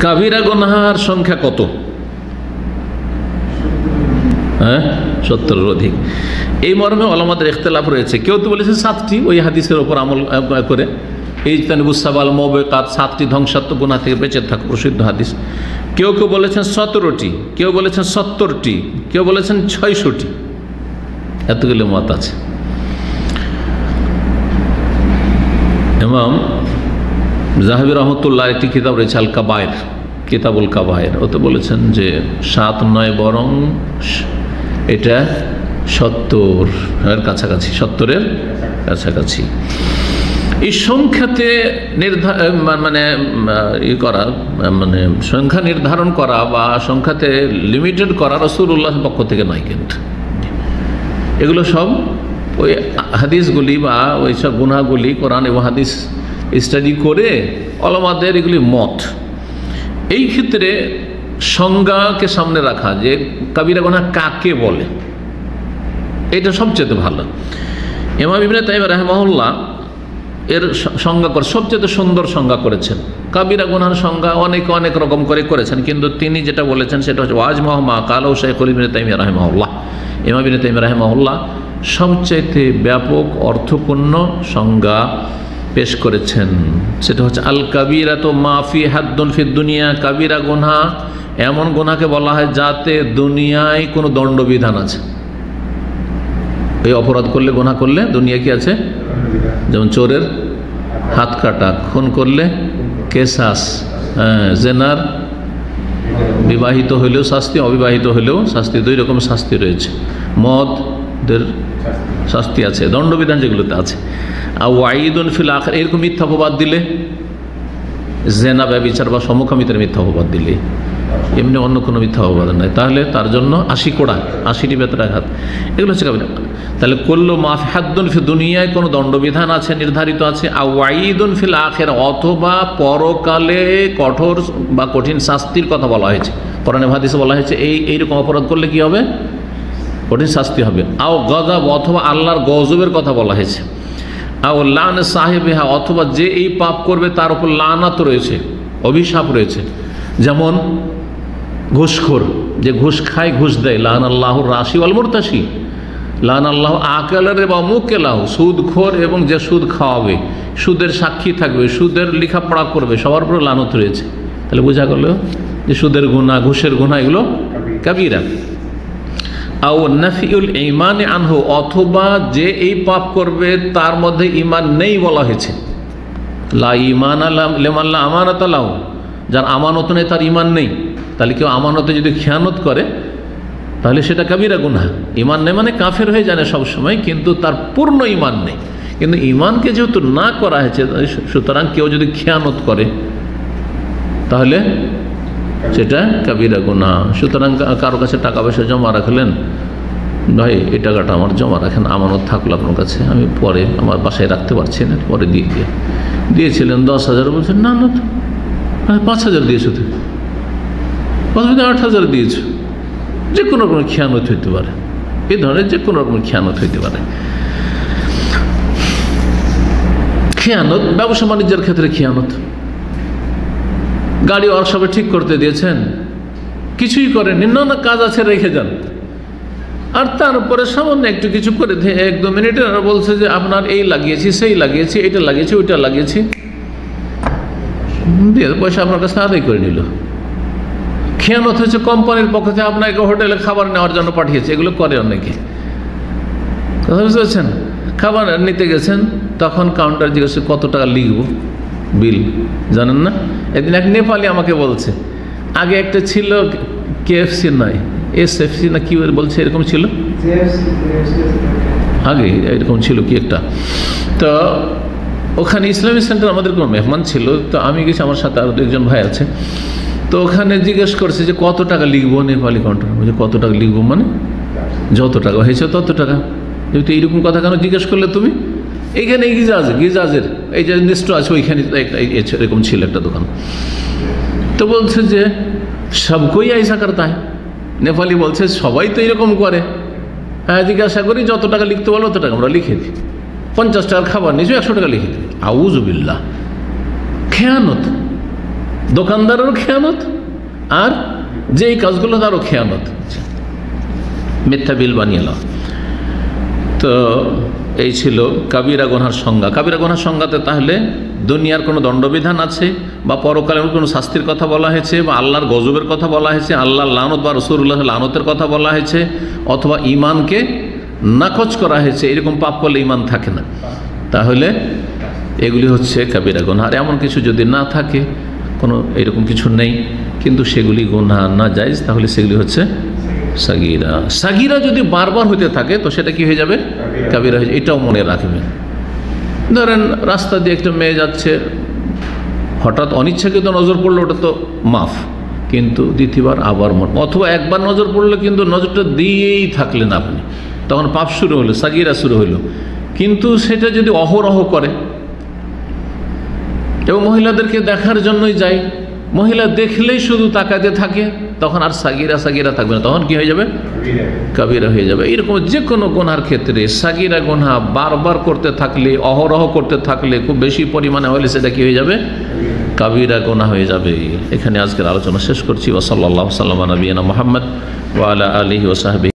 কাবিরা গোনাহার সংখ্যা কত? হ্যাঁ? সত্তরের অধিক। এই মর্মে অলমাদের ইখতলাফ রয়েছে। কেউ তো বলেছে সাতটি, ওই হাদিসের ওপর আমল করে। এই তানিবুসাবাল মবেকাত, সাতটি ধ্বংসাত্মক গুণা থেকে বেঁচে থাকা, প্রসিদ্ধ হাদিস। কেউ কেউ বলেছেন সতেরোটি, কেউ বলেছেন সত্তরটি, কেউ বলেছেন ছয়শটি। এতগুলো মত আছে। এবং জাহাবির রহমতুল্লাহ একটি কিতাব রয়েছে, আল কাবায়ের, কিতাবুল কাবায়ের। ওতে বলেছেন যে সাত নয় বরং এটা সত্তর, এর কাছাকাছি, সত্তরের কাছাকাছি। এই সংখ্যাতে নির্ধার মানে ই করা মানে সংখ্যা নির্ধারণ করা বা সংখ্যাতে লিমিটেড করা রসুল্লাহ পক্ষ থেকে নয় কিন্তু। এগুলো সব ওই হাদিসগুলি বা ওই সব গুনাগুলি কোরআন এবং হাদিস স্টাডি করে অলমাদের এগুলি মত। এই ক্ষেত্রে সংজ্ঞাকে সামনে রাখা যে কাবিরা গোনা কাকে বলে, এটা সবচেয়ে ভালো। এমাম ইবনে তাইম রাহমাহুল্লাহ এর সংজ্ঞা করে, সবচেয়ে সুন্দর সংজ্ঞা করেছেন। কাবিরা গুনার সংজ্ঞা অনেক অনেক রকম করে করেছেন, কিন্তু তিনি যেটা বলেছেন সেটা হচ্ছে ওয়াজ মহমা কালো শেখুল ইবিন তাইমিয়া রাহেমাউল্লাহ ইমাম ইবিন তাইমিয়া রাহেমাউল্লাহ সবচাইতে ব্যাপক অর্থপূর্ণ সংজ্ঞা। পেশ করেছেন। সেটা হচ্ছে আল কাবিরা তো মাফি হাদ্দুন ফি দুনিয়া, কাবিরা গুনা এমন গুনাকে বলা হয় যাতে দুনিয়ায় কোনো দণ্ডবিধান আছে। এই অপরাধ করলে গোনা করলে দুনিয়া কি আছে? যেমন চোরের হাত কাটা, খুন করলে কেসাস হ্যাঁ জেনার, বিবাহিত হইলেও শাস্তি, অবিবাহিত হইলেও শাস্তি, দুই রকম শাস্তি রয়েছে। মদদের শাস্তি আছে, দণ্ডবিধান যেগুলোতে আছে। আর ওয়াইদুল ফিল আখের এরকম মিথ্যা অপবাদ দিলে, জেনা, ব্যবিচার বা সমকামিতের মিথ্যা অপবাদ দিলে, এমনি অন্য কোনো মিথ্যা অপবাদ নয় তাহলে তার জন্য আশি কোড়া, আশিটি বেতরা হাত। এগুলো হচ্ছে কাবিরা। তাহলে করল মাফ ফি দুনিয়ায় কোনো দণ্ডবিধান আছে, নির্ধারিত আছে? আর ওয়াইদুন ফিল আখের অথবা পরকালে কঠোর বা কঠিন শাস্তির কথা বলা হয়েছে। কোরআনে হাদিসে বলা হয়েছে, এই, এইরকম অপরাধ করলে কি হবে? কঠিন শাস্তি হবে। আও গজব অথবা আল্লাহর গজবের কথা বলা হয়েছে। আও লান সাহেবে হা অথবা যে এই পাপ করবে তার উপর লানাত রয়েছে, অভিশাপ রয়েছে। যেমন ঘুষখোর, যে ঘুষ খায় ঘুষ দেয়, লান আল্লাহর রাশি মুরতাসি লান আল্লাহ আকেলের বা মুকেলাহ, সুদখোর এবং যে সুদ খাওয়াবে, সুদের সাক্ষী থাকবে, সুদের লেখাপড়া করবে, সবার উপরে লানত রয়েছে। তাহলে বোঝা গেল যে সুদের গুণা ঘুষের গুণা এগুলো কাবিরা। আও নাফিউল ইমানে আনহু, অথবা যে এই পাপ করবে, তার মধ্যে ইমান নেই বলা হয়েছে। লা ইমান আলাম লেমাল্লা আমানত আলাহ যার আমানত নেই, তার ইমান নেই। তাহলে কেউ আমানতে যদি খেয়ানত করে, তাহলে সেটা কাবিরা গুনা ইমান নেই মানে কাফের হয়ে জানে সবসময়, কিন্তু তার পূর্ণ ইমান নেই। কিন্তু ইমানকে যেহেতু না করা হয়েছে, সুতরাং কেউ যদি খেয়ানত করে, তাহলে সেটা কাবিরা গুনা সুতরাং কারও কাছে টাকা পয়সা জমা রাখলেন, ভাই, এই টাকাটা আমার জমা রাখেন, আমানত থাকল আপনার কাছে, আমি পরে আমার বাসায় রাখতে পারছি না, পরে দিয়ে দিয়ে দিয়েছিলেন দশ হাজার বলছেন না না তো। পাঁচ হাজার দিয়েছ তো অসুবিধা আট হাজার দিয়েছ। যে কোনো রকমের খেয়ানত হইতে পারে। এই ধরনের যে কোনো রকমের খেয়ানত হইতে পারে। খেয়ানত, ব্যবসা বাণিজ্যের ক্ষেত্রে খেয়ানত। গাড়ি ওয়ার্কশপে ঠিক করতে দিয়েছেন। কিছুই করেননি। না কাজ আছে, রেখে যান। আর তারপরে সামান্য একটু কিছু করে এক দু মিনিটে বলছে যে, আপনার এই লাগিয়েছি, সেই লাগিয়েছি, এটা লাগিয়েছি, ওইটা লাগিয়েছি। দিয়ে পয়সা আপনার কাছে আদায় করে নিল। খেয়ানত হচ্ছে কোম্পানির পক্ষ থেকে, আপনাকে হোটেলে খাবার নেওয়ার জন্য পাঠিয়েছে। এগুলো করে অনেকে। কথা বুঝতে পারছেন? খাবার নিতে গেছেন, তখন কাউন্টার জিজ্ঞেস কত টাকা লিখব? বিল, জানেন না? একদিন এক নেপালি আমাকে বলছে, আগে একটা ছিল কেএফসি নয়, এস এফসি না কি বলছে, এরকম ছিল? আগে এরকম ছিল কি একটা। তো ওখানে ইসলামী সেন্টার আমাদের কোনো মেহমান ছিল, তো আমি গেছি, আমার সাথে আরও একজন ভাই আছে। তো ওখানে জিজ্ঞেস করছে যে, কত টাকা লিখব নেপালি কাউন্টার বলছে, কত টাকা লিখব মানে? যত টাকা, হয়েছে তত টাকা। এইরকম কথা কেন জিজ্ঞেস করলে তুমি? এইখানে গিজাজ, গিজাজের। এই যে নিষ্ঠ আছে ওইখানে এরকম ছিল একটা দোকান। তো বলছে যে, সবকই আইসা করতে হয় নেপালি বলছে, সবাই তো এরকম করে। হ্যাঁ জিজ্ঞাসা করি, যত টাকা লিখতে বলো তত টাকা আমরা লিখে দিই। পঞ্চাশ টাকার খাবার নিয়েছো, একশো টাকা লিখে দিই। আউজবিল্লা খেয়ানত। দোকানদারেরও খেয়ানত। আর যেই কাজগুলো, তারও খেয়ানত। মিথ্যা বিল বানিয়ে তো এই ছিল কাবিরা গোনার সংজ্ঞা। কাবিরা গোনার সংজ্ঞাতে তাহলে দুনিয়ার কোনো দণ্ডবিধান আছে বা পরকালের কোনো শাস্তির কথা বলা হয়েছে বা আল্লাহর গজবের কথা বলা হয়েছে, আল্লাহর লানত বা রসুল্লাহ লানতের কথা বলা হয়েছে অথবা ইমানকে নাকচ করা হয়েছে, এরকম পাপ করলে ইমান থাকে না। তাহলে এগুলি হচ্ছে কাবিরা গোনা। আর এমন কিছু যদি না থাকে, কোনো এরকম কিছু নেই, কিন্তু সেগুলি গোনা না যায় তাহলে সেগুলি হচ্ছে সাগিরা। সাগিরা যদি বারবার হইতে থাকে তো সেটা কি হয়ে যাবে? কাবিরা। হয়ে এটাও মনে রাখবেন ধরেন রাস্তা দিয়ে একটা মেয়ে যাচ্ছে হঠাৎ অনিচ্ছাকৃত নজর পড়ল ওটা তো মাফ। কিন্তু দ্বিতীয়বার আবার মন অথবা একবার নজর পড়লে কিন্তু নজরটা দিয়েই থাকলেন আপনি। তখন পাপ শুরু হলো সাগিরা শুরু হলো। কিন্তু সেটা যদি অহরহ করে এবং মহিলাদেরকে দেখার জন্যই যায় মহিলা দেখলেই শুধু তাকাতে থাকে তখন আর সাগিরা সাগিরা থাকবে না। তখন কি হয়ে যাবে? কাবিরা। হয়ে যাবে। এরকম যে কোনো গোনার ক্ষেত্রে সাগিরা গোনা বারবার করতে থাকলে অহরহ করতে থাকলে খুব বেশি পরিমাণে হলে সেটা কি হয়ে যাবে? কাবিরা গোনা হয়ে যাবে। এখানে আজকের আলোচনা শেষ করছি। ওসল্লা সাল্লাম নবীনা মোহাম্মদ ওয়ালা আলহি ওসাহাবি